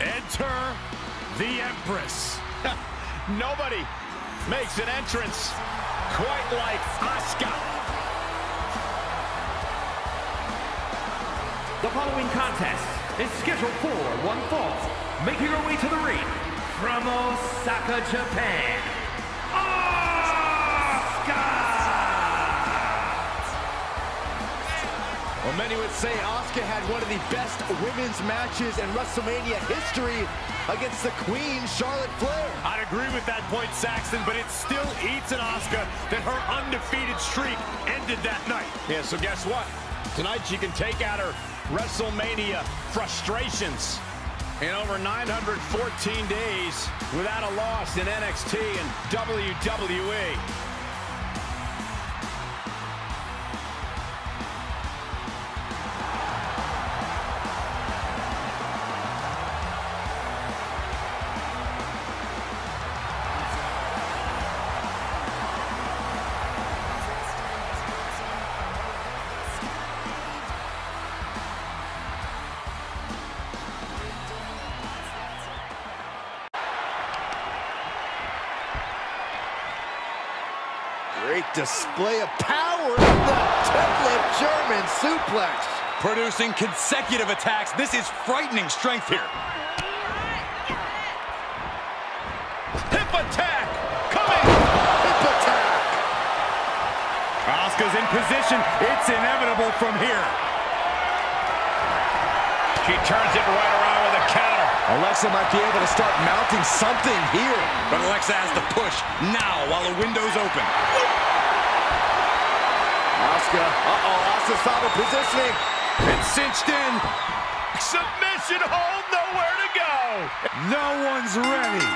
Enter the Empress. Nobody makes an entrance quite like Asuka. The following contest is scheduled for one fall. Making her way to the ring from Osaka, Japan, Well, many would say Asuka had one of the best women's matches in WrestleMania history against the Queen, Charlotte Flair. I'd agree with that point, Saxton, but it still eats an Asuka that her undefeated streak ended that night. Yeah, so guess what? Tonight she can take out her WrestleMania frustrations. In over 914 days without a loss in NXT and WWE. Great display of power. The deadlift German suplex. Producing consecutive attacks. This is frightening strength here. Hip attack. Coming. Hip attack. Asuka's in position. It's inevitable from here. She turns it right around with a counter. Alexa might be able to start mounting something here. But Alexa has to push now while the window's open. Asuka. Uh-oh. Asuka saw the positioning. It's cinched in. Submission hold. Nowhere to go. No one's ready.